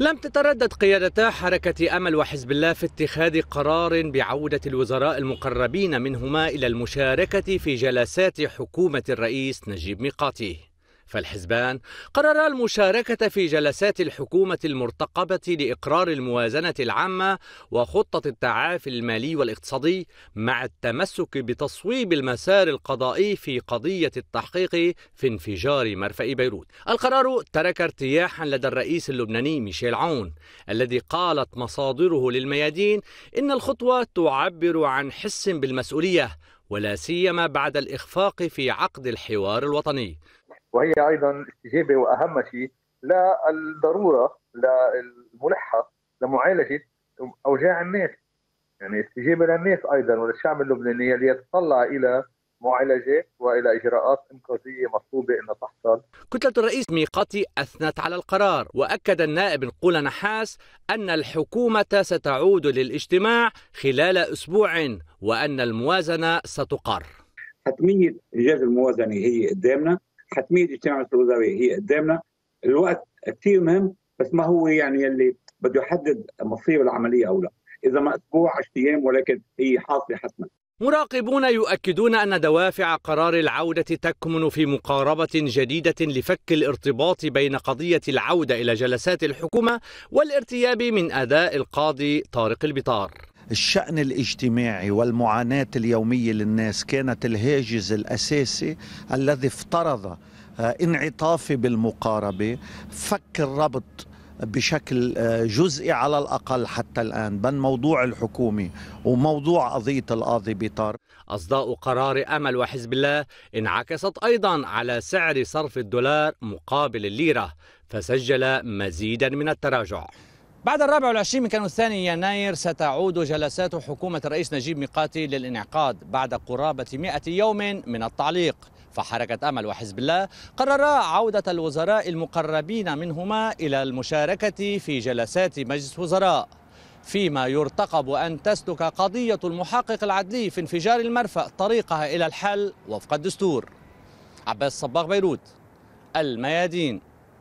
لم تتردد قيادتا حركة أمل وحزب الله في اتخاذ قرار بعودة الوزراء المقربين منهما إلى المشاركة في جلسات حكومة الرئيس نجيب ميقاتي. فالحزبان قررا المشاركة في جلسات الحكومة المرتقبة لإقرار الموازنة العامة وخطة التعافي المالي والاقتصادي مع التمسك بتصويب المسار القضائي في قضية التحقيق في انفجار مرفأ بيروت. القرار ترك ارتياحا لدى الرئيس اللبناني ميشيل عون الذي قالت مصادره للميادين إن الخطوة تعبر عن حس بالمسؤولية ولا سيما بعد الإخفاق في عقد الحوار الوطني. وهي أيضا استجابة وأهم شيء للضرورة الملحه لمعالجة أوجاع الناس يعني استجابة للناس أيضا وللشعب اللبناني ليتطلع إلى معالجات وإلى إجراءات إنقاذية مطلوبة إنها تحصل. كتله الرئيس ميقاتي أثنت على القرار وأكد النائب نقول نحاس أن الحكومة ستعود للاجتماع خلال أسبوع وأن الموازنة ستقر. حتمية انجاز الموازنة هي قدامنا حتمية اجتماع الوزراء هي قدامنا. الوقت كثير مهم بس ما هو يعني يلي بده يحدد مصير العملية أو لا. إذا ما أسبوع 10 أيام ولكن هي حاصلة حتما. مراقبون يؤكدون أن دوافع قرار العودة تكمن في مقاربة جديدة لفك الارتباط بين قضية العودة إلى جلسات الحكومة والارتياب من أداء القاضي طارق البطار الشأن الاجتماعي والمعاناة اليومية للناس كانت الهاجس الأساسي الذي افترض آه، انعطافي بالمقاربة فك الربط بشكل آه، جزئي على الأقل حتى الآن بين موضوع الحكومة وموضوع قضية القاضي بطار أصداء قرار أمل وحزب الله انعكست أيضا على سعر صرف الدولار مقابل الليرة فسجل مزيدا من التراجع. بعد الرابع والعشرين من كانون الثاني يناير ستعود جلسات حكومة الرئيس نجيب ميقاتي للانعقاد بعد قرابة مئة يوم من التعليق. فحركة أمل وحزب الله قررا عودة الوزراء المقربين منهما إلى المشاركة في جلسات مجلس وزراء فيما يرتقب أن تسلك قضية المحقق العدلي في انفجار المرفأ طريقها إلى الحل وفق الدستور. عباس صباغ بيروت الميادين.